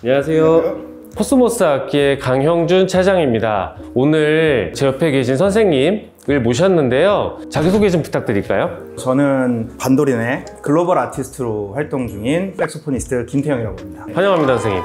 안녕하세요. 코스모스 악기의 강형준 차장입니다. 오늘 제 옆에 계신 선생님을 모셨는데요. 자기소개 좀 부탁드릴까요? 저는 반도린의 글로벌 아티스트로 활동 중인 saxophonist 김태형이라고 합니다. 환영합니다, 선생님.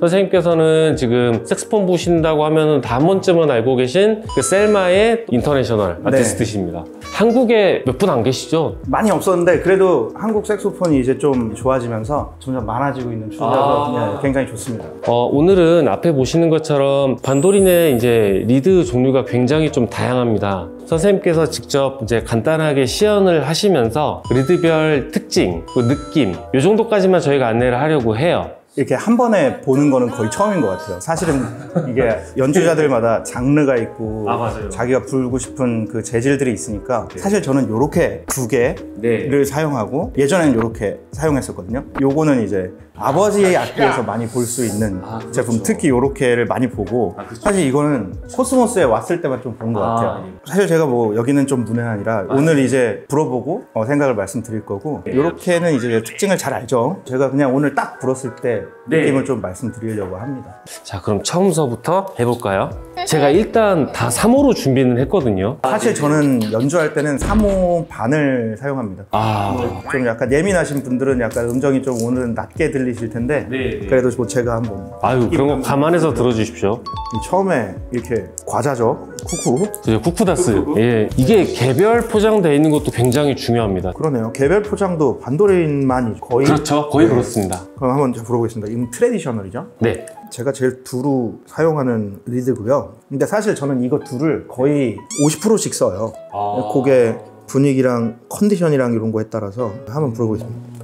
선생님께서는 지금 색스폰 부신다고 하면 다 한 번쯤은 알고 계신 그 셀마의 international 아티스트십니다. 한국에 몇 분 안 계시죠? 많이 없었는데 그래도 한국 색소폰이 이제 좀 좋아지면서 점점 많아지고 있는 추세라서 아. 네, 굉장히 좋습니다. 어, 오늘은 앞에 보시는 것처럼 반도린의 이제 리드 종류가 굉장히 좀 다양합니다. 선생님께서 직접 이제 간단하게 시연을 하시면서 리드별 특징, 그 느낌, 이 정도까지만 저희가 안내를 하려고 해요. 이렇게 한 번에 보는 거는 거의 처음인 것 같아요. 사실은 이게 연주자들마다 장르가 있고 아. 자기가 부르고 싶은 그 재질들이 있으니까 사실 저는 이렇게 두 개를 네. 사용하고 예전에는 이렇게 사용했었거든요. 요거는 이제 아버지의 악기에서 많이 볼 수 있는 아, 그렇죠. 제품, 특히 요렇게를 많이 보고 아, 그렇죠. 사실 이거는 코스모스에 왔을 때만 좀 본것 아, 같아요. 예. 사실 제가 뭐 여기는 좀 문외 아니라 오늘 이제 불어보고 어, 생각을 말씀드릴 거고 네. 요렇게는 이제 특징을 잘 알죠. 제가 그냥 오늘 딱 불었을 때 네. 느낌을 좀 말씀드리려고 합니다. 자, 그럼 처음서부터 해볼까요? 제가 일단 다 3호로 준비는 했거든요. 사실 저는 연주할 때는 3호 반을 사용합니다. 아, 좀 약간 예민하신 분들은 약간 음정이 좀 오늘은 낮게 들리실 텐데 네, 네. 그래도 뭐 제가 한번 아유, 그런 거 감안해서 들어주십시오. 이 처음에 이렇게 과자죠 쿠쿠 그죠, 쿠쿠다스. 예, 이게 개별 포장되어 있는 것도 굉장히 중요합니다. 그러네요 개별 포장도 반도린만이 거의 그렇죠, 거의 그렇습니다. 그럼 한번 제가 불어보겠습니다 이건 traditional이죠 네. 제가 제일 두루 사용하는 리드고요 근데 사실 저는 이거 둘을 거의 50%씩 써요 아. 곡의 분위기랑 컨디션이랑 이런 거에 따라서 한번 불어보겠습니다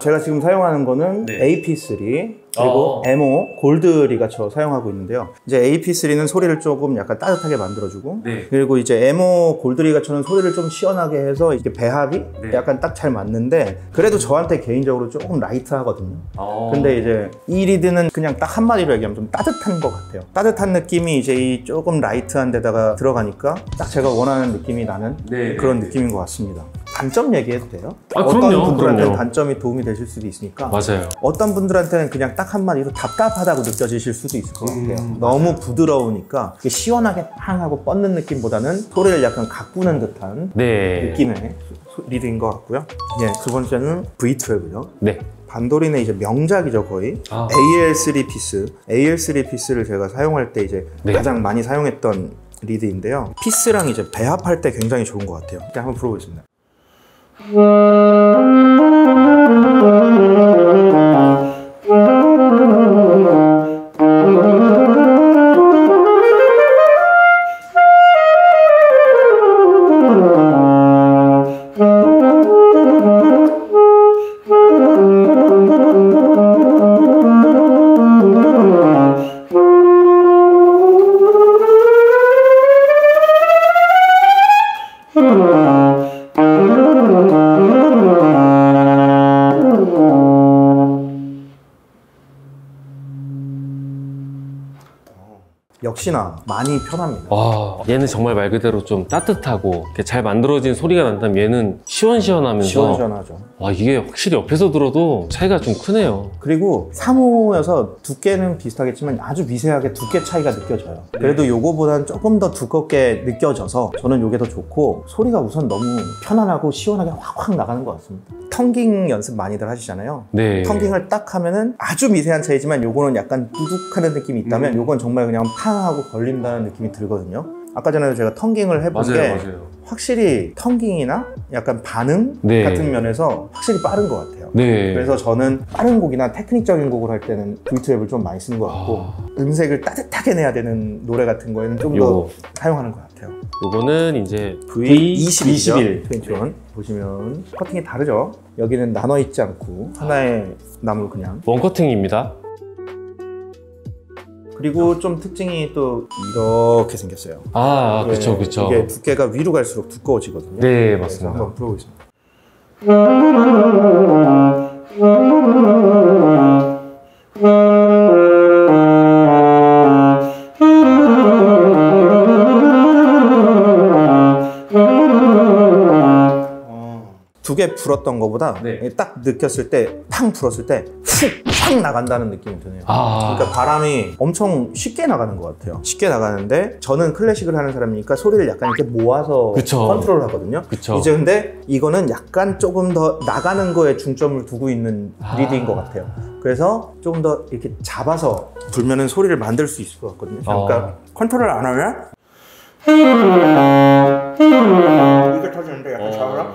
제가 지금 사용하는 거는 네. AP3 그리고 어. M5 gold 리가처 사용하고 있는데요. 이제 AP3는 소리를 조금 약간 따뜻하게 만들어주고 네. 그리고 이제 M5 gold 리가처는 소리를 좀 시원하게 해서 이게 배합이 네. 약간 딱 잘 맞는데 그래도 저한테 개인적으로 조금 light하거든요. 어. 근데 이제 이 리드는 그냥 딱 한마디로 얘기하면 좀 따뜻한 것 같아요. 따뜻한 느낌이 이제 이 조금 light한 데다가 들어가니까 딱 제가 원하는 느낌이 나는 네, 그런 네, 느낌인 것 같습니다. 단점 얘기해도 돼요? 아, 어떤 그럼요, 분들한테는 그럼요. 단점이 도움이 되실 수도 있으니까 맞아요. 어떤 분들한테는 그냥 딱 한마디로 답답하다고 느껴지실 수도 있을 것 같아요. 음, 너무 부드러우니까 시원하게 팡 하고 뻗는 느낌보다는 소리를 약간 가꾸는 듯한 네. 느낌의 소- 리드인 것 같고요. 예, 두 번째는 V12요. 네. 반도린의 이제 명작이죠 거의 아. AL3 피스 AL3 피스를 제가 사용할 때 이제 네. 가장 많이 사용했던 리드인데요 피스랑 이제 배합할 때 굉장히 좋은 것 같아요 한번 불어보겠습니다 Thank you. 역시나 많이 편합니다. 와, 얘는 정말 말 그대로 좀 따뜻하고 이렇게 잘 만들어진 소리가 난다면 얘는 시원시원하면서 시원시원하죠 와, 이게 확실히 옆에서 들어도 차이가 좀 크네요. 그리고 3호여서 두께는 비슷하겠지만 아주 미세하게 두께 차이가 느껴져요. 그래도 요거보다는 조금 더 두껍게 느껴져서 저는 요게 더 좋고 소리가 우선 너무 편안하고 시원하게 확확 나가는 것 같습니다. 텅깅 연습 많이들 하시잖아요. 네. 텅깅을 딱 하면은 아주 미세한 차이지만 요거는 약간 두둑하는 느낌이 있다면 요건 정말 그냥 팡하고 걸린다는 느낌이 들거든요. 아까 전에 제가 텅깅을 해본 게 맞아요, 맞아요. 확실히 텅깅이나 약간 반응 네. 같은 면에서 확실히 빠른 것 같아요. 네. 그래서 저는 빠른 곡이나 테크닉적인 곡을 할 때는 V2앱을 좀 많이 쓰는 것 같고 아. 음색을 따뜻하게 내야 되는 노래 같은 거에는 좀 더. 사용하는 것 같아요. 요거는 이제 V21이죠. V21. 21 보시면 커팅이 다르죠. 여기는 나눠 있지 않고 하나의 나무를 그냥 원커팅입니다. 그리고 좀 특징이 또 이렇게 생겼어요. 아, 그쵸, 그쵸. 이게 두께가 위로 갈수록 두꺼워지거든요. 네, 맞습니다. 한번 풀어보겠습니다. 불었던 것보다 네. 딱 느꼈을 때 팡 불었을 때훅 확 나간다는 느낌이 드네요. 아, 그러니까 바람이 엄청 쉽게 나가는 것 같아요. 쉽게 나가는데 저는 클래식을 하는 사람이니까 소리를 약간 이렇게 모아서 그쵸. 컨트롤 하거든요. 그쵸. 이제 근데 이거는 약간 조금 더 나가는 거에 중점을 두고 있는 아. 리드인 것 같아요. 그래서 조금 더 이렇게 잡아서 불면은 소리를 만들 수 있을 것 같거든요. 그러니까 어. 컨트롤 안 하면 이게 터지는데 약간 잡아라.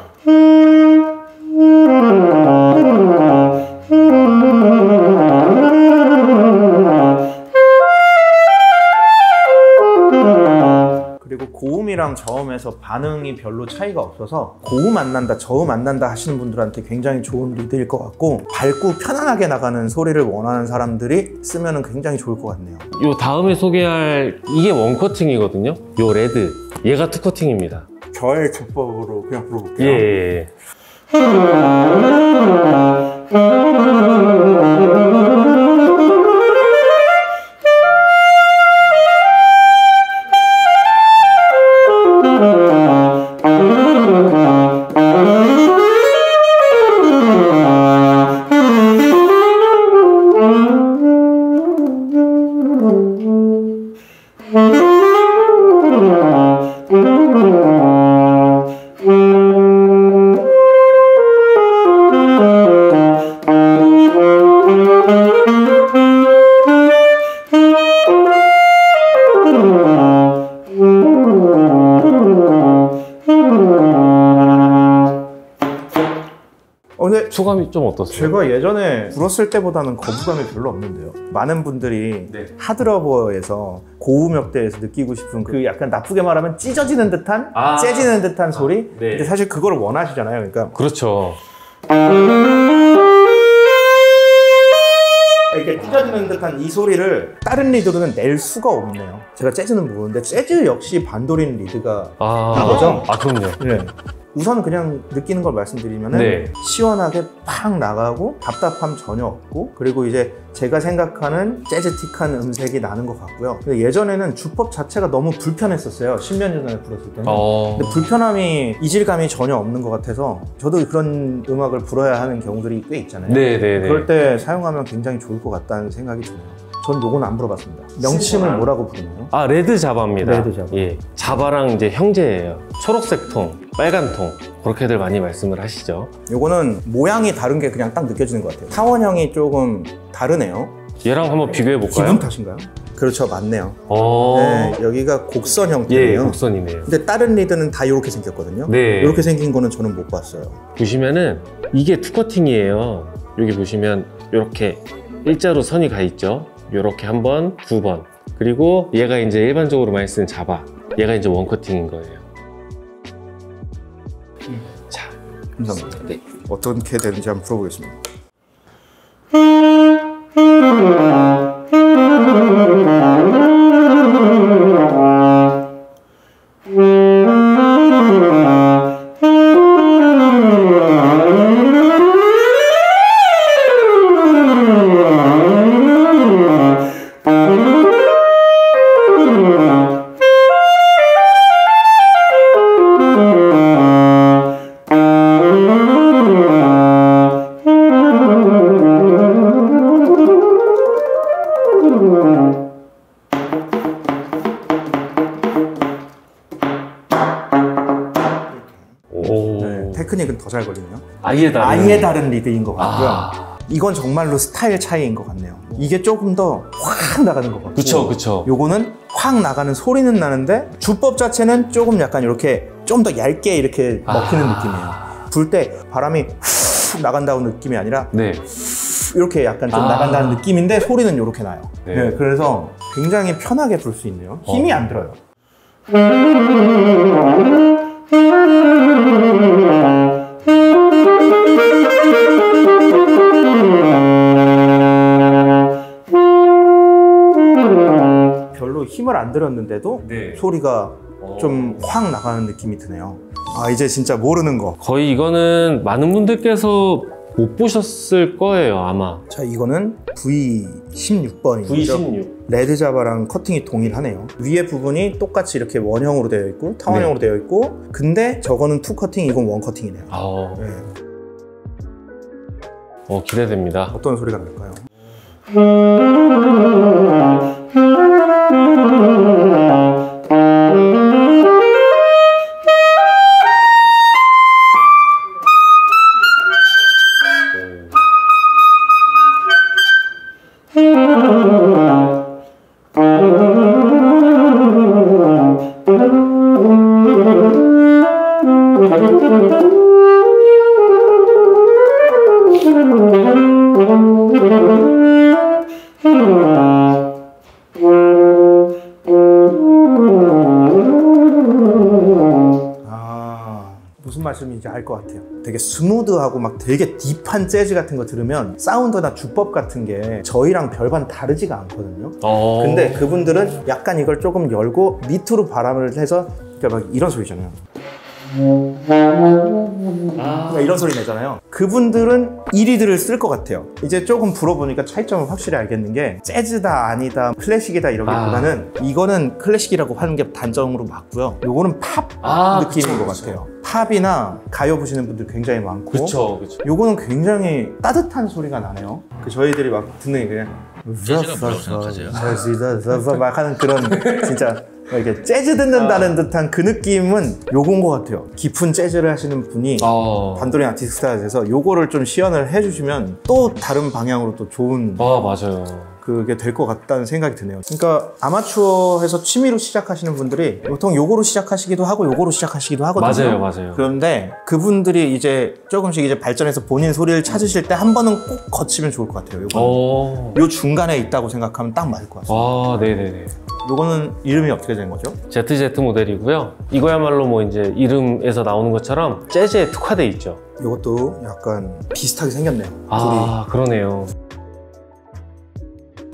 그리고 고음이랑 저음에서 반응이 별로 차이가 없어서 고음 안 난다, 저음 안 난다 하시는 분들한테 굉장히 좋은 리드일 것 같고 밝고 편안하게 나가는 소리를 원하는 사람들이 쓰면 굉장히 좋을 것 같네요. 요 다음에 소개할 이게 원커팅이거든요. 요 레드. 얘가 투커팅입니다. 저의 주법으로 그냥 예, 불러볼게요. 예, 예. 어, 근데 소감이 좀 어떠세요? 제가 예전에 불었을 때보다는 거부감이 별로 없는데요. 많은 분들이 네. 하드러버에서 고음역대에서 느끼고 싶은 그 약간 나쁘게 말하면 찢어지는 듯한, 아. 째지는 듯한 소리. 네. 근데 사실 그거를 원하시잖아요. 그러니까 그렇죠. 이렇게 찢어지는 듯한 이 소리를 다른 리드로는 낼 수가 없네요. 제가 재즈는 모르는데 재즈 역시 반도린 리드가 아, 이거죠? 아, 그럼요. 네. 우선 그냥 느끼는 걸 말씀드리면은 네. 시원하게 팍 나가고 답답함 전혀 없고 그리고 이제 제가 생각하는 재즈틱한 음색이 나는 것 같고요. 근데 예전에는 주법 자체가 너무 불편했었어요. 10년 전에 불었을 때는. 어, 근데 불편함이 이질감이 전혀 없는 것 같아서 저도 그런 음악을 불어야 하는 경우들이 꽤 있잖아요. 네, 네, 네. 그럴 때 사용하면 굉장히 좋을 것 같다는 생각이 드네요. 전 요거는 안 불어봤습니다. 명칭을 뭐라고 부르나요? 아, Red Java입니다. Red Java. 예. Java랑 이제 형제예요. 초록색 통, 빨간 통. 그렇게들 많이 말씀을 하시죠. 요거는 모양이 다른 게 그냥 딱 느껴지는 것 같아요. 타원형이 조금 다르네요. 얘랑 한번 비교해 볼까요? 기분 탓인가요? 그렇죠, 맞네요. 어. 네, 여기가 곡선 예, 형태예요. 곡선이네요. 근데 다른 리드는 다 이렇게 생겼거든요. 네. 이렇게 생긴 거는 저는 못 봤어요. 보시면은 이게 two 커팅이에요. 여기 보시면 이렇게 일자로 선이 가 있죠. 이렇게 한 번, 두 번. 그리고 얘가 이제 일반적으로 많이 쓰는 자바. 얘가 이제 원커팅인 거예요. 자, 감사합니다. 네. 어떻게 되는지 한번 풀어보겠습니다. 걸리네요. 아예 다른. 아예 다른 리드인 것 같고요. 아. 이건 정말로 스타일 차이인 것 같네요. 이게 조금 더 확 나가는 것 같고 그쵸, 그쵸. 요거는 확 나가는 소리는 나는데 주법 자체는 조금 약간 이렇게 좀 더 얇게 이렇게 먹히는 아. 느낌이에요. 불 때 바람이 훅 나간다는 느낌이 아니라 네. 이렇게 약간 좀 아. 나간다는 느낌인데 소리는 이렇게 나요. 네. 네, 그래서 굉장히 편하게 불 수 있네요. 힘이 어. 안 들어요. 힘을 안 들였는데도 네. 소리가 좀 확 나가는 느낌이 드네요. 아 이제 진짜 모르는 거. 거의 이거는 많은 분들께서 못 보셨을 거예요, 아마. 자 이거는 V16번이죠. V16. Red Java랑 커팅이 동일하네요. 위에 부분이 똑같이 이렇게 원형으로 되어 있고 타원형으로 되어 있고 근데 저거는 two 커팅, 이건 one 커팅이네요. 아, 네. 어, 기대됩니다. 어떤 소리가 날까요? 말씀인지 알 것 같아요. 되게 smooth하고 막 되게 deep한 재즈 같은 거 들으면 사운드나 주법 같은 게 저희랑 별반 다르지가 않거든요. 어. 근데 그분들은 약간 이걸 조금 열고 밑으로 바람을 해서 그러니까 막 이런 소리잖아요. 그러니까 이런 소리 내잖아요. 그분들은 이 리드를 쓸 것 같아요. 이제 조금 불어보니까 차이점을 확실히 알겠는 게 재즈다 아니다 클래식이다 이러기보다는 이거는 클래식이라고 하는 게 단점으로 맞고요. 요거는 팝 아, 느낌인 그쵸, 것 그쵸. 같아요. 팝이나 가요 보시는 분들 굉장히 많고 그쵸, 그쵸. 요거는 굉장히 따뜻한 소리가 나네요. 그 저희들이 막 듣는 게 그냥 재즈가 뭐라고 생각하세요? 막 하는 그런 진짜 이렇게 재즈 듣는다는 듯한 그 느낌은 요건 것 같아요. 깊은 재즈를 하시는 분이 아, 반도린 아티스트가 돼서 요거를 좀 시연을 해주시면 또 다른 방향으로 또 좋은 아, 맞아요. 그게 될 것 같다는 생각이 드네요. 그러니까 아마추어에서 취미로 시작하시는 분들이 보통 요거로 시작하시기도 하고 요거로 시작하시기도 하거든요. 맞아요, 맞아요. 그런데 그분들이 이제 조금씩 이제 발전해서 본인 소리를 찾으실 때 한 번은 꼭 거치면 좋을 것 같아요. 요거는. 어. 요 중간에 있다고 생각하면 딱 맞을 것 같아요. 아, 네 네 네. 요거는 이름이 어떻게 된 거죠? ZZ 모델이고요. 이거야말로 뭐 이제 이름에서 나오는 것처럼 재즈에 특화돼 있죠. 요것도 약간 비슷하게 생겼네요. 아, 그러네요.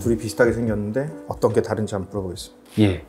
둘이 비슷하게 생겼는데 어떤 게 다른지 한번 물어보겠습니다. 예.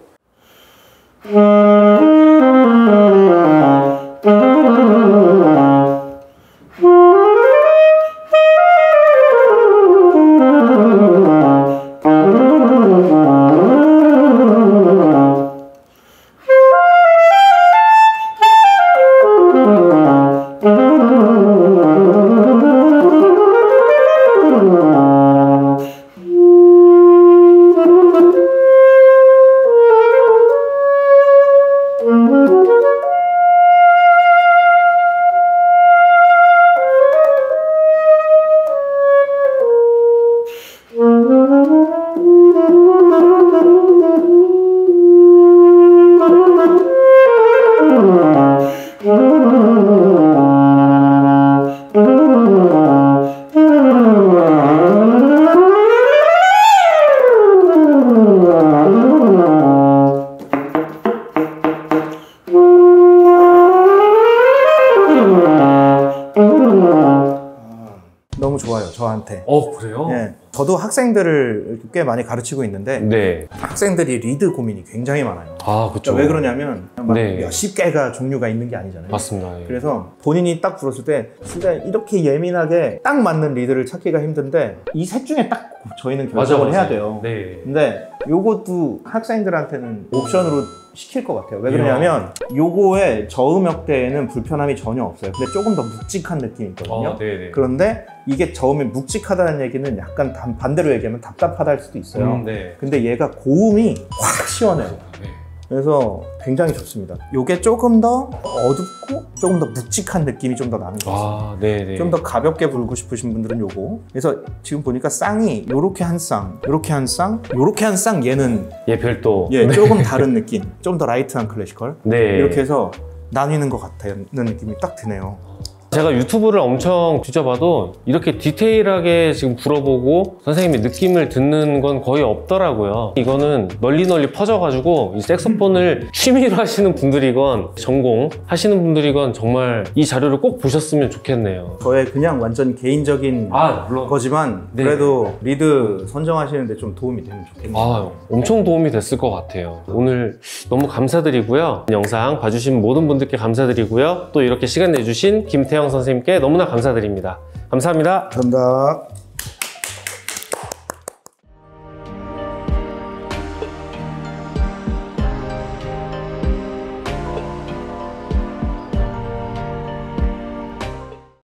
저한테. 어, 그래요? 예, 저도 학생들을 꽤 많이 가르치고 있는데 네. 학생들이 리드 고민이 굉장히 많아요. 아, 그쵸. 그러니까 왜 그러냐면 막 네. 몇십 개가 종류가 있는 게 아니잖아요. 맞습니다. 예. 그래서 본인이 딱 불었을 때 진짜 이렇게 예민하게 딱 맞는 리드를 찾기가 힘든데 이 셋 중에 딱 저희는 결정을 해야 돼요. 네. 근데 요것도 학생들한테는 옵션으로 시킬 것 같아요. 왜 그러냐면 요거의 저음역대에는 불편함이 전혀 없어요. 근데 조금 더 묵직한 느낌이 있거든요. 어, 네네. 그런데 이게 저음이 묵직하다는 얘기는 약간 단- 반대로 얘기하면 답답하다 할 수도 있어요. 음, 네. 근데 얘가 고음이 확 시원해요. 네. 그래서 굉장히 좋습니다. 요게 조금 더 어둡고 조금 더 묵직한 느낌이 좀 더 나는 것 같아요. 아, 네네. 좀더 가볍게 불고 싶으신 분들은 요거. 그래서 지금 보니까 쌍이 요렇게 한 쌍, 요렇게 한 쌍, 요렇게 한 쌍 얘는 예, 별도. 예, 조금 다른 느낌. 좀 더 light한 classical. 네. 이렇게 해서 나뉘는 것 같다는 느낌이 딱 드네요. 제가 유튜브를 엄청 뒤져봐도 이렇게 디테일하게 지금 물어보고 선생님의 느낌을 듣는 건 거의 없더라고요. 이거는 널리 널리 퍼져가지고 이 색소폰을 취미로 하시는 분들이건 전공 하시는 분들이건 정말 이 자료를 꼭 보셨으면 좋겠네요. 저의 그냥 완전 개인적인 아, 물론. 거지만 네. 그래도 리드 선정하시는데 좀 도움이 되면 좋겠네요. 아, 엄청 도움이 됐을 것 같아요. 오늘 너무 감사드리고요. 영상 봐주신 모든 분들께 감사드리고요. 또 이렇게 시간 내주신 김태형 선생님께 너무나 감사드립니다. 감사합니다. 감사합니다.